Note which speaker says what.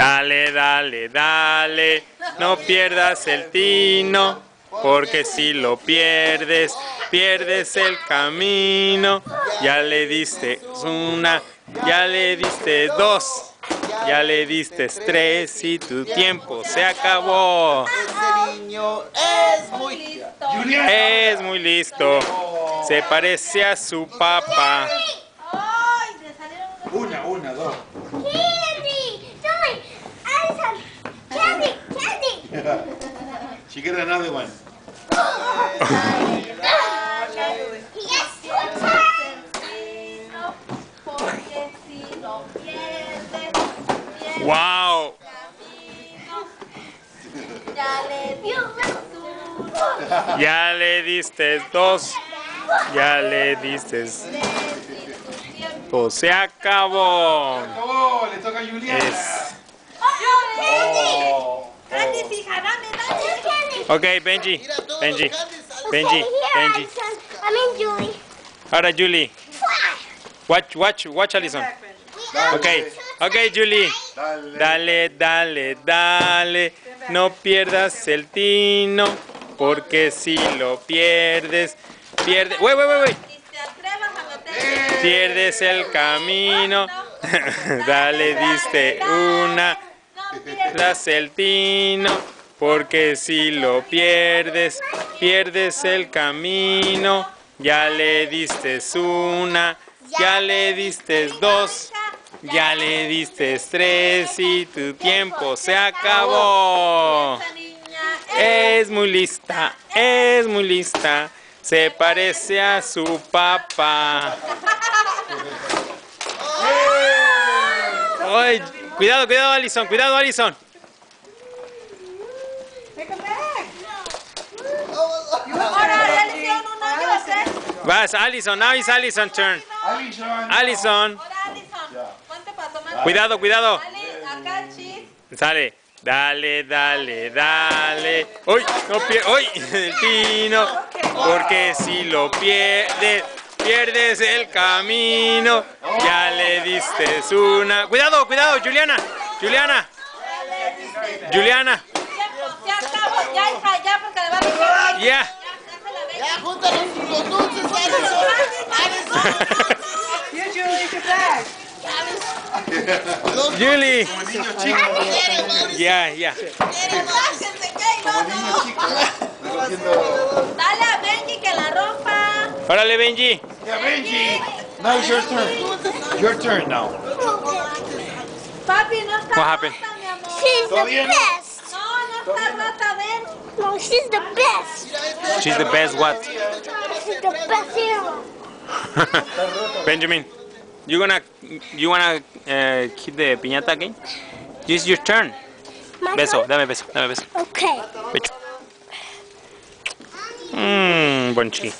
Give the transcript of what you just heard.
Speaker 1: Dale, dale, dale, no pierdas el tino, porque si lo pierdes, pierdes el camino. Ya le diste una, ya le diste dos, ya le diste tres y tu tiempo se acabó.
Speaker 2: Ese niño es muy...
Speaker 3: Juliana.
Speaker 1: Es muy listo, se parece a su papá.
Speaker 4: ¡Ay! Le salieron
Speaker 3: Una, una, dos. She get another one.
Speaker 1: ¡Wow!
Speaker 4: camino. Ya le diste uno,
Speaker 1: Ya le diste dos, ya le diste. Pues se acabó.
Speaker 3: Oh, le toca a Juliana.
Speaker 1: Es-
Speaker 3: Oh.
Speaker 4: Candy, fija, dame, dame.
Speaker 5: Candy!
Speaker 1: Ok, Benji, Benji. Benji,
Speaker 5: Here,
Speaker 1: Benji.
Speaker 5: Allison. I mean, Julie.
Speaker 1: Ahora Julie, watch, watch, watch Alison. Ok, ok Julie.
Speaker 3: Dale.
Speaker 1: Dale, dale, no pierdas el tino, porque si lo pierdes, pierdes, wey, wey, wey, wey,
Speaker 4: Y te atrevas a meter.
Speaker 1: pierdes el camino. Dale, diste una,
Speaker 4: No pierdas.
Speaker 1: das el tino, porque si lo pierdes, pierdes el camino. Ya le diste una, ya le diste dos, ya le diste tres y tu tiempo se acabó. Es muy lista, es muy lista, se parece a su papá. Cuidado, cuidado, Alison, cuidado, Alison. Vas, Alison, now it's Alison turn.
Speaker 4: Tomar.
Speaker 1: cuidado, cuidado. Sale. Dale, dale, dale. ¡Uy! No pier ¡Uy! El tino. Porque si lo pierdes, pierdes el camino. Ya le diste una. Cuidado, cuidado, Juliana. Juliana. Juliana.
Speaker 4: Ya. Ya, ve.
Speaker 2: Ya, júntale los dulces, Allison. Allison.
Speaker 6: Here, Julie, get back.
Speaker 2: Los
Speaker 1: Julie.
Speaker 3: Como niños chicos.
Speaker 1: Ya, ya.
Speaker 4: Bájense, que no, no.
Speaker 3: Recogiendo.
Speaker 4: Dale a Benji que la rompa.
Speaker 1: Órale, Benji.
Speaker 3: Yeah, Benji. Now it's your turn. Your turn now.
Speaker 4: Papi, no está
Speaker 1: What happened?
Speaker 4: rota, mi amor.
Speaker 5: She's the
Speaker 3: Todavía no.
Speaker 5: best!
Speaker 4: No, no está rota, ven.
Speaker 5: No, she's the best!
Speaker 1: She's the best what?
Speaker 5: She's the best hero!
Speaker 1: Benjamin. You gonna you wanna uh, keep the piñata again? It's your turn.
Speaker 5: My
Speaker 1: Beso,
Speaker 5: turn?
Speaker 1: dame beso, dame beso.
Speaker 5: Okay.
Speaker 1: Mmm, buen chiqui.